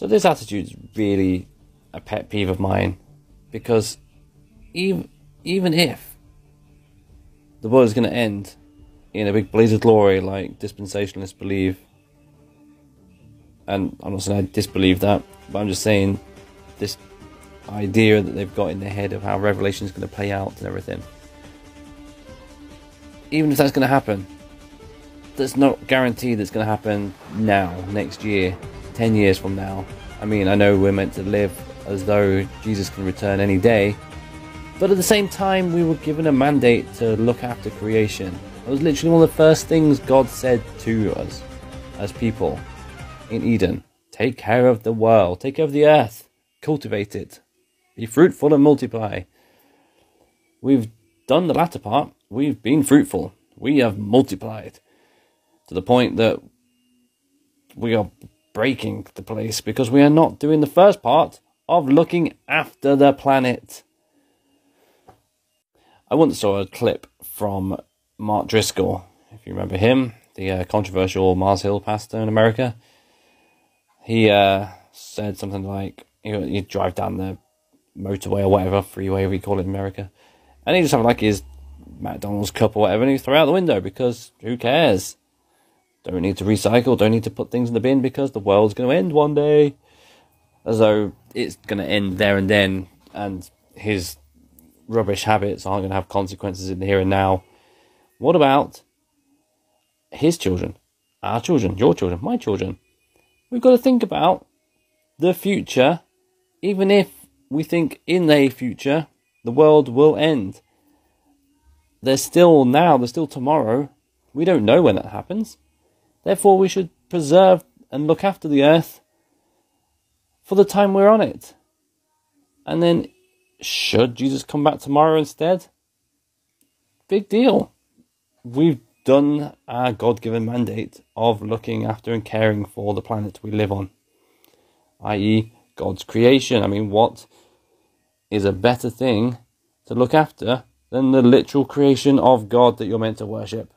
So this attitude is really a pet peeve of mine because even even if the world is going to end in a big blaze of glory like dispensationalists believe, and I'm not saying I disbelieve that, but I'm just saying this idea that they've got in their head of how Revelation is going to play out and everything. Even if that's going to happen, there's no guarantee that's going to happen now, next year, 10 years from now. I mean, I know we're meant to live as though Jesus can return any day, but at the same time, we were given a mandate to look after creation. It was literally one of the first things God said to us as people in Eden take care of the world, take care of the earth, cultivate it, be fruitful and multiply. We've done the latter part, we've been fruitful, we have multiplied to the point that we are breaking the place because we are not doing the first part of looking after the planet. I once saw a clip from Mark Driscoll, if you remember him, the uh, controversial Mars Hill pastor in America. He uh, said something like, you know, you drive down the motorway or whatever, freeway we call it in America, and he just have like his McDonald's cup or whatever, and he throw out the window because who cares? Don't need to recycle, don't need to put things in the bin because the world's going to end one day. As though it's going to end there and then, and his rubbish habits aren't going to have consequences in the here and now. What about his children, our children, your children, my children? We've got to think about the future, even if we think in the future the world will end. There's still now, there's still tomorrow. We don't know when that happens. Therefore, we should preserve and look after the earth for the time we're on it. And then, should Jesus come back tomorrow instead? Big deal. We've done our God given mandate of looking after and caring for the planet we live on, i.e., God's creation. I mean, what is a better thing to look after than the literal creation of God that you're meant to worship?